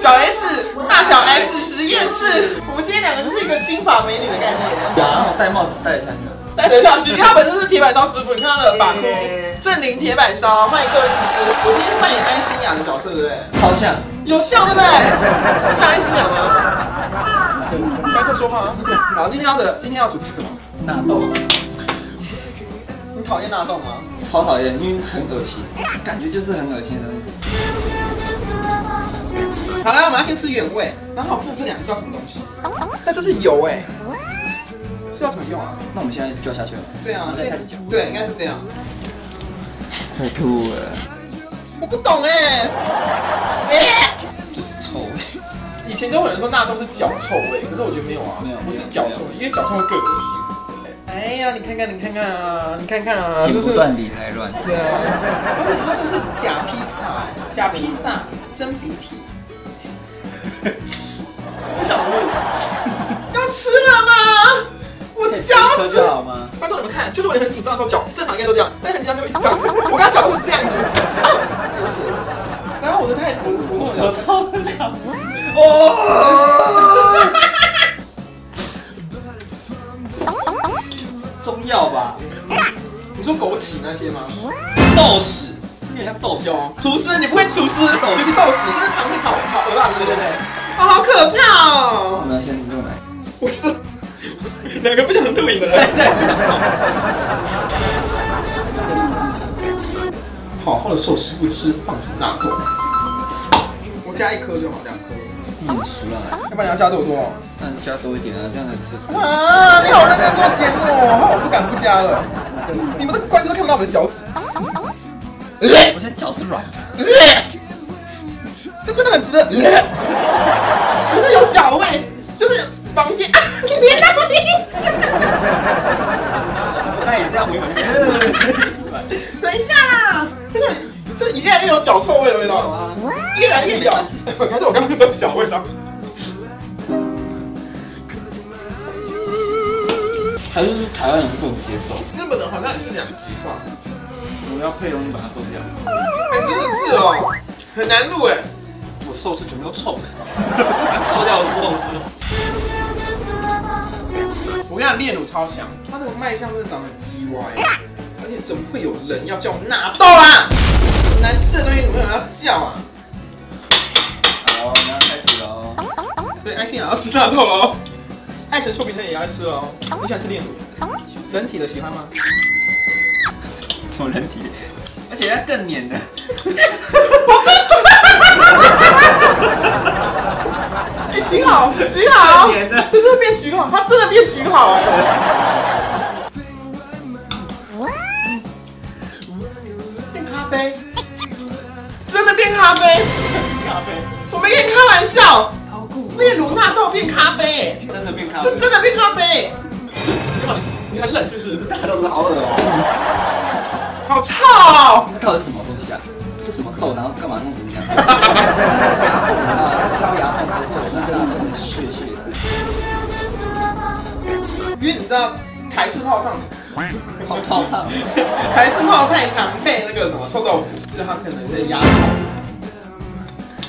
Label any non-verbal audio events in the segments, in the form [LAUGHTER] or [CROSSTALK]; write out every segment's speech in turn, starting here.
小 S 大小 S 实验室，我们今天两个就是一个金发美女的概念。然后戴帽子戴得下去吗？戴得下去，因为他本身是铁板烧师傅，你看他的把箍，正林铁板烧，欢迎各位律师。我今天是扮演安心雅的角色，对不对？超像。有像对不对？像安心雅吗？[LAUGHS] 刚才说话。好，今天要的今天要主题是什么？纳豆。你讨厌纳豆吗？超讨厌，因为很恶心，感觉就是很恶心的东西。好了，我们要先吃原味，然后附这两个叫什么东西？那就是油哎，是要怎么用啊？那我们现在就要下去了。对啊，现在对，应该是这样。快吐了！我不懂哎，哎，就是臭味。以前都有人说纳豆是脚臭味，可是我觉得没有啊，没有，不是脚臭味，因为脚臭会更恶心。哎呀，你看看，你看看啊，你看看啊，就是断理还乱。对啊，它就是假披萨，假披萨，真鼻涕。小鹿，要吃了吗？我脚趾。好吗？观众你们看，就如果你很紧张的时候，脚正常应该都这样，但很紧张就会一直这样。[LAUGHS] 我刚刚脚是这样子。不是。然后我的太我我我超长。哦。[LAUGHS] 中药吧？你说枸杞那些吗？豆豉，有点像豆豉。厨师，你不会厨师？你是豆豉，这是常会炒炒鹅啊，对对对。哦，好可怕哦！我们要先录来。我是两个不想录影的人。好好的寿司不吃，放什么纳豆？我加一颗就好，两颗。嗯，熟了。要不然你要加多多？那加多一点啊，这样才吃。啊，你好认真做节目哦，我不敢不加了。你们的观众都看不到我的脚趾。我现在脚是软的。这真的很值得。不是有脚味，就是房间。你别那么他也这样 [LAUGHS] 等一下啦，这这越来越有脚臭味的味道，越来越有。可是我刚刚说小味道。还是台湾人不能接受，日本人好像也是两极化。我们要配容你把它做掉。哎，真的是哦，很难录哎。我寿司全部都臭了，[LAUGHS] 臭掉寿司。我跟你讲，炼乳超强，它这个卖相真的长得很鸡歪，而且怎么会有人要叫我纳豆啊？难吃的东西怎么有人要叫啊？好，我们要开始喽。对，爱心也要吃纳豆喽。爱神臭皮蛋也要吃哦。你喜欢吃炼乳？人体的喜欢吗？什么人体？而且它更黏的。[LAUGHS] 哎，挺好，挺好。黏的，这真的变挺好，它真的变挺好哎。变咖啡，真的变咖啡。咖啡，我没跟你开玩笑。炼乳纳豆变咖啡，真的变咖啡，是真的变咖啡。你很冷是不是？大豆子好冷哦，好臭！它到底是什么东西啊？是什么豆？然后干嘛弄成这样？挑牙痛，然后弄成碎碎的。因为你知道台式泡菜，泡泡菜，台式泡菜常配那个什么臭豆腐，就它可能是牙痛。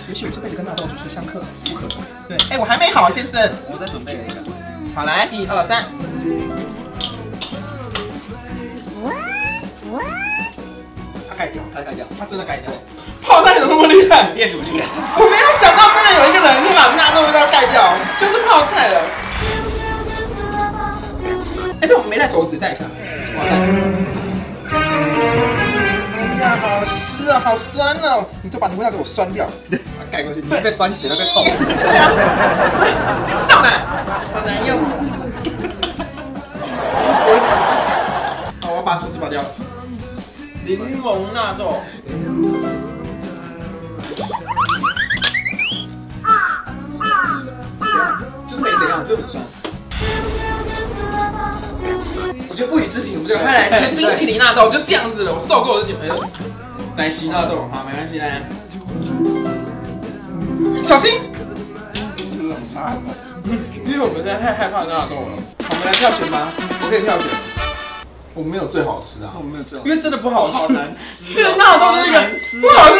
也许我这辈子跟纳豆就是相克，不可能。对，哎，我还没好，先生。我在准备一个。好，来，一二三。盖掉，他盖掉，他真的盖掉。泡菜怎么那么厉害？练努力。我没有想到，真的有一个人可以把纳豆味道盖掉，就是泡菜了。哎，对，我们没带手指，带一下。哎呀，好湿啊，好酸哦！你就把你味道给我酸掉。盖过去，对，被酸起来，被臭。对啊，知道呢，好难用。[LAUGHS] 好，我把手指拔掉。柠檬纳豆。就是没怎样，就很酸。我觉得不予置评，我们就快来吃冰淇淋纳豆，就这样子了。我受够了减肥了。奶昔纳豆，好，没关系嘞。小心！因为我们在太害怕纳豆了。我们来跳选吧？我可以跳选。我们没有最好吃啊，我们没有最好，因为真的不好吃，好难吃。这个纳豆是一个不好吃，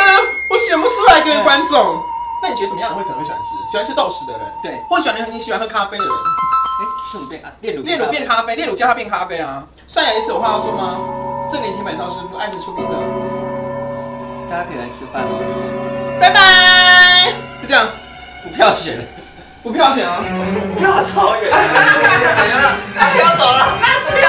我选不出来给观众。那你觉得什么样的会可能会喜欢吃？喜欢吃豆豉的人，对，或喜欢你你喜欢喝咖啡的人，哎，这种变啊，炼乳炼乳变咖啡，炼乳加它变咖啡啊。算牙医师有话要说吗？这里铁板烧师傅，爱吃丘比特，大家可以来吃饭哦。拜拜。就这样，不票选了，不票选啊。不要走远，不要走了，那是要